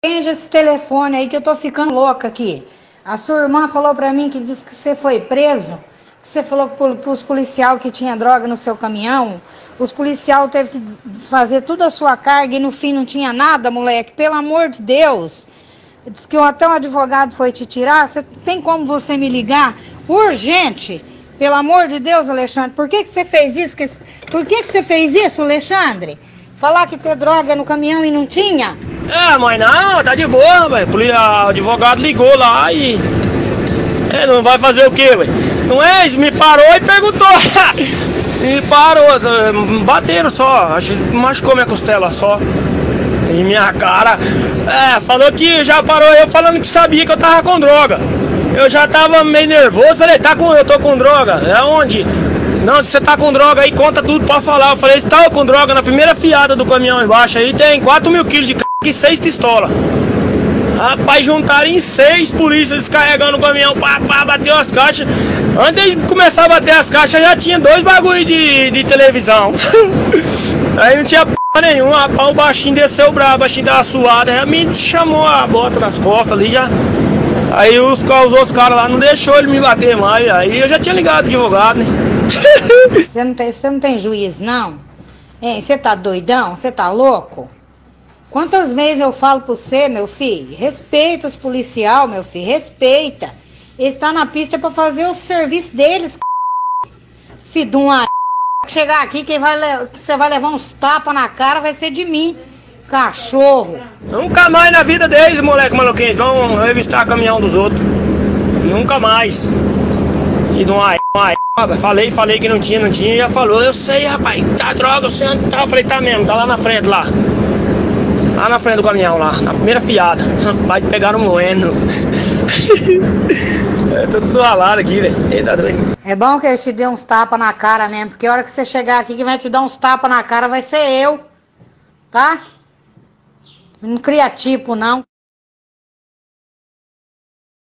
Atende esse telefone aí que eu tô ficando louca aqui. A sua irmã falou pra mim que disse que você foi preso, que você falou para os policiais que tinha droga no seu caminhão. Os policiais teve que desfazer toda a sua carga e no fim não tinha nada, moleque. Pelo amor de Deus. Diz que até um advogado foi te tirar. Você tem como você me ligar urgente? Pelo amor de Deus, Alexandre. Por que, que você fez isso? Por que, que você fez isso, Alexandre? Falar que ter droga no caminhão e não tinha? É, mas não, tá de boa, velho. O advogado ligou lá e. É, não vai fazer o quê, velho? Não é? Me parou e perguntou. e parou, bateram só. Machucou minha costela só. Em minha cara. É, falou que já parou eu falando que sabia que eu tava com droga. Eu já tava meio nervoso, falei, tá com, eu tô com droga. É onde? Não, se você tá com droga aí, conta tudo pra falar. Eu falei, tá com droga na primeira fiada do caminhão embaixo aí, tem 4 mil quilos de c e 6 pistolas. Rapaz, juntaram em seis polícias descarregando o caminhão, pá, pá, bateu as caixas. Antes de começar a bater as caixas, já tinha dois bagulho de, de televisão. aí não tinha p nenhuma, rapaz, o baixinho desceu brabo, o baixinho dava suada, já me chamou a bota nas costas ali, já. Aí os, os outros caras lá não deixou ele me bater mais, aí eu já tinha ligado o advogado, né? Você não tem, você não tem juiz, não? Hein, você tá doidão? Você tá louco? Quantas vezes eu falo pra você, meu filho? Respeita os policial, meu filho, respeita. Eles estão tá na pista para fazer o serviço deles, filho de uma chegar aqui, quem vai você vai levar uns tapas na cara vai ser de mim. Cachorro. Nunca mais na vida deles, moleque maluquinho. Vão revistar caminhão dos outros. Nunca mais. E de uma Falei, falei que não tinha, não tinha, já falou, eu sei, rapaz, tá droga, você tá, eu falei, tá mesmo, tá lá na frente lá. Lá na frente do caminhão lá, na primeira fiada. Vai pegar um moendo. eu tô tudo ralado aqui, velho. É bom que eu te dê uns tapas na cara mesmo, porque a hora que você chegar aqui, quem vai te dar uns tapas na cara vai ser eu. Tá? Não cria tipo, não.